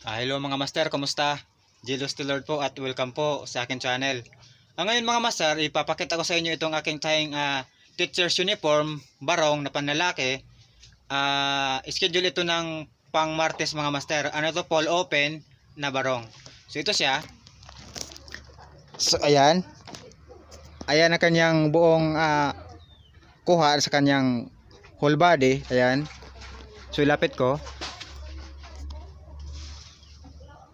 Ah, hello mga master, kumusta? Jesus the Lord po at welcome po sa akin channel. Ah, ngayon mga master, ipapakita ko sa inyo itong aking tayong ah, teacher's uniform, barong na panlalaki. Ah, schedule ito ng pang Martes mga master. Ano to, Paul open na barong. So ito siya. So ayan. Ayan ang kanyang buong ah, kuha sa kanyang whole body. Ayan. So ilapit ko.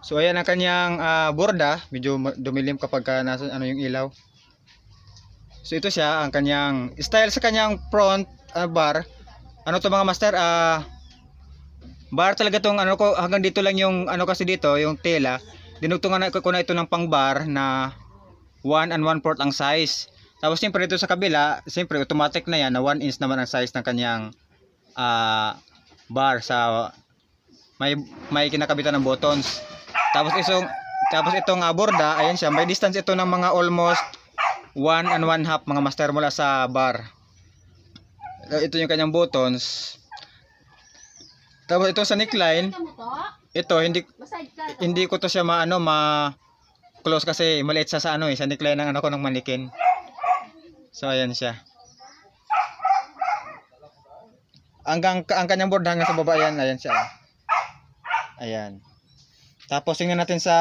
So ayan ang kanyang ah, borda, medyo dumilim kapag ka nasa ano yung ilaw. So ito siya ang kanyang style sa kanyang front ah, bar. Ano to mga master? Ah bar talaga tong ano ko hanggang dito lang yung ano kasi dito, yung tela. Dinugtungan na ko na ito ng pang bar na 1 and 1 fourth ang size. Tapos siyempre dito sa kabila, siyempre automatic na yan na 1 inch naman ang size ng kanyang ah bar sa may may kinakabitan ng buttons. Tapos isong tapos itong uh, borda, ayan siya, may distance ito ng mga almost 1 and 1 half mga master mula sa bar. Uh, Ito yung kanyang buttons. Tapos ito sa neckline, ito hindi hindi ko to siya maano ma close kasi maliit siya sa ano eh, sa neckline ng ano ko ng manikin. So ayan siya. Hanggang ang kanyang board hanggang sa baba ayan, ayan siya. Ayan. Tapos tingnan natin sa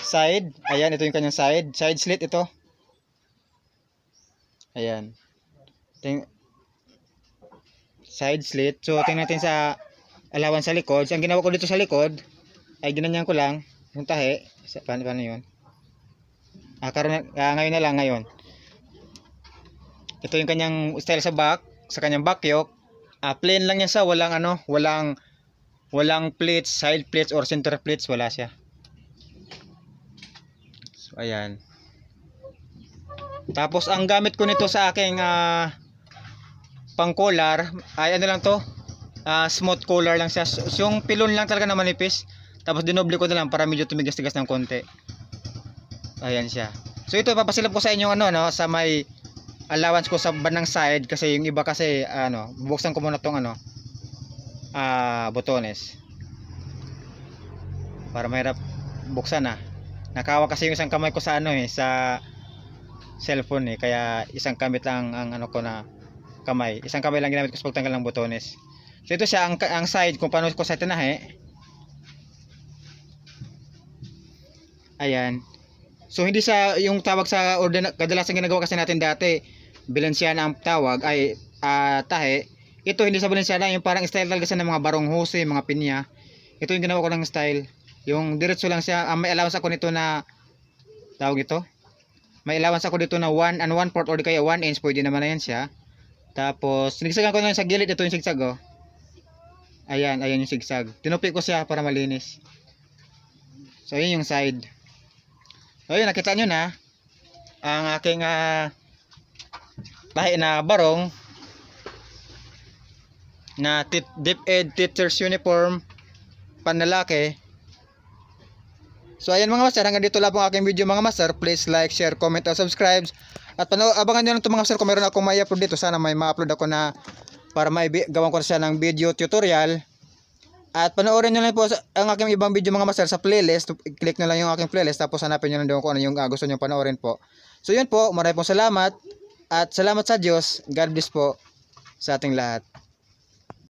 side. Ayan, ito yung kanyang side. Side slit ito. Ayan. Ting side slit. So tingnan natin sa alawan sa likod. So, ang ginawa ko dito sa likod ay ginanyan ko lang yung tahi. Sa, paano, paano yun? Ah, karoon, ah, ngayon na lang ngayon. Ito yung kanyang style sa back, sa kanyang back yoke. Ah, plain lang yan sa walang ano, walang walang plates, side plates or center plates, wala siya. So, ayan. Tapos ang gamit ko nito sa aking ah, pang collar ay ano lang to? Ah, smooth collar lang siya. So, yung pilon lang talaga na manipis. Tapos dinoble ko na lang para medyo tumigas-tigas ng konti. Ayan siya. So ito papasilap ko sa inyo ano no sa may allowance ko sa bandang side kasi yung iba kasi ano, bubuksan ko muna tong ano ah botones. Para mahirap buksan na. Nakawa kasi yung isang kamay ko sa ano eh sa cellphone eh kaya isang kamit lang ang ano ko na kamay. Isang kamay lang ginamit ko sa pagtanggal ng botones. So ito siya ang, ang side kung paano ko sa tinahe. Ayan. So hindi sa yung tawag sa ordina kadalasan ginagawa kasi natin dati Balenciana ang tawag ay ah, tahe. Ito hindi sa Balenciana yung parang style talaga sa ng mga barong hose, mga pinya. Ito yung ginawa ko ng style. Yung diretso lang siya. Ah, may allowance ako nito na tawag ito. May allowance ako dito na 1 and 1 fourth or kaya 1 inch pwede naman na yan siya. Tapos sinigsagan ko na sa gilid ito yung sigsag oh. Ayan, ayan yung sigsag. Tinupi ko siya para malinis. So yun yung side. So yun, nakita nyo na ang aking ah, lahi na barong na tit deep ed teacher's uniform panlalaki. So ayan mga master, hanggang dito lang po aking video mga master. Please like, share, comment, and subscribe. At abangan nyo lang ito mga master kung meron akong may upload dito. Sana may ma-upload ako na para maigawan ko na siya ng video tutorial. At panoorin nyo lang po ang aking ibang video mga master sa playlist. Click nyo lang yung aking playlist tapos hanapin nyo lang doon kung ano yung ah, gusto nyo panoorin po. So yun po, maraming salamat. At salamat sa Diyos. God bless po sa ating lahat.